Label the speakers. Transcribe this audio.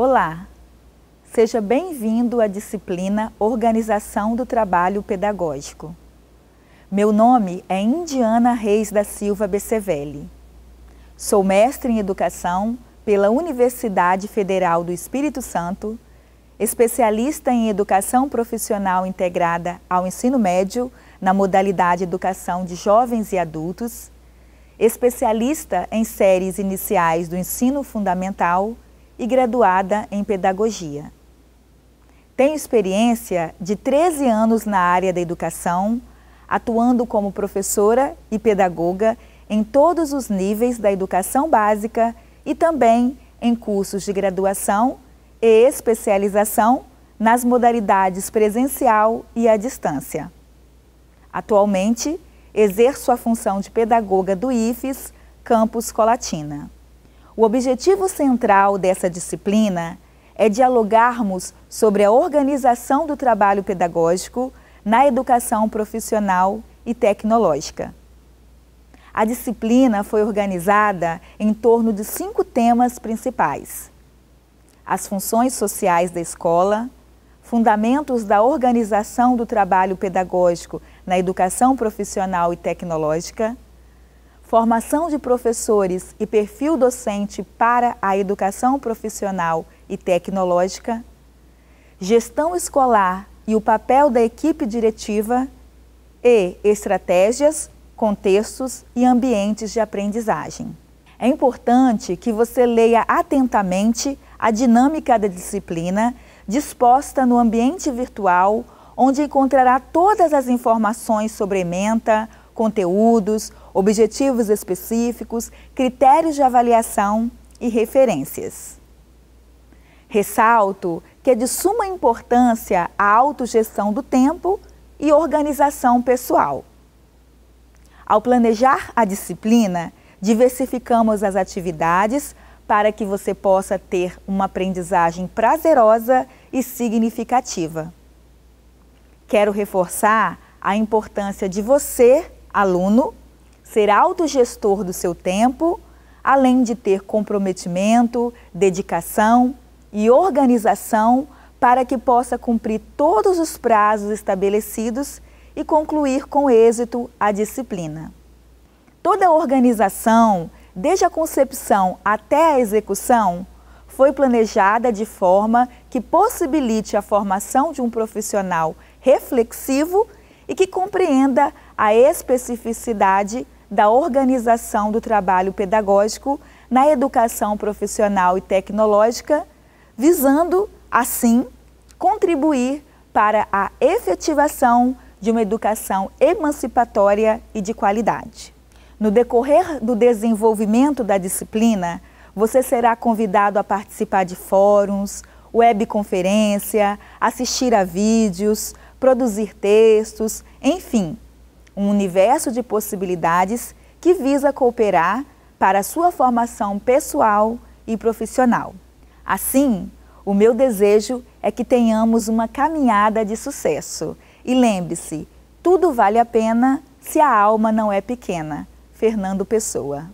Speaker 1: Olá, seja bem-vindo à disciplina Organização do Trabalho Pedagógico. Meu nome é Indiana Reis da Silva Becevelli. Sou mestre em Educação pela Universidade Federal do Espírito Santo, especialista em Educação Profissional Integrada ao Ensino Médio na modalidade Educação de Jovens e Adultos, especialista em séries iniciais do ensino fundamental e graduada em Pedagogia. Tenho experiência de 13 anos na área da educação, atuando como professora e pedagoga em todos os níveis da educação básica e também em cursos de graduação e especialização nas modalidades presencial e à distância. Atualmente, exerço a função de pedagoga do IFES Campus Colatina. O objetivo central dessa disciplina é dialogarmos sobre a organização do trabalho pedagógico na educação profissional e tecnológica. A disciplina foi organizada em torno de cinco temas principais: as funções sociais da escola, fundamentos da organização do trabalho pedagógico na educação profissional e tecnológica, formação de professores e perfil docente para a educação profissional e tecnológica, gestão escolar e o papel da equipe diretiva e estratégias, contextos e ambientes de aprendizagem. É importante que você leia atentamente a dinâmica da disciplina disposta no ambiente virtual, onde encontrará todas as informações sobre ementa, conteúdos, objetivos específicos, critérios de avaliação e referências. Ressalto que é de suma importância a autogestão do tempo e organização pessoal. Ao planejar a disciplina, diversificamos as atividades para que você possa ter uma aprendizagem prazerosa e significativa. Quero reforçar a importância de você aluno, ser autogestor do seu tempo, além de ter comprometimento, dedicação e organização para que possa cumprir todos os prazos estabelecidos e concluir com êxito a disciplina. Toda a organização, desde a concepção até a execução, foi planejada de forma que possibilite a formação de um profissional reflexivo e que compreenda a especificidade da organização do trabalho pedagógico na educação profissional e tecnológica, visando, assim, contribuir para a efetivação de uma educação emancipatória e de qualidade. No decorrer do desenvolvimento da disciplina, você será convidado a participar de fóruns, webconferência, assistir a vídeos, produzir textos, enfim, um universo de possibilidades que visa cooperar para a sua formação pessoal e profissional. Assim, o meu desejo é que tenhamos uma caminhada de sucesso. E lembre-se, tudo vale a pena se a alma não é pequena. Fernando Pessoa.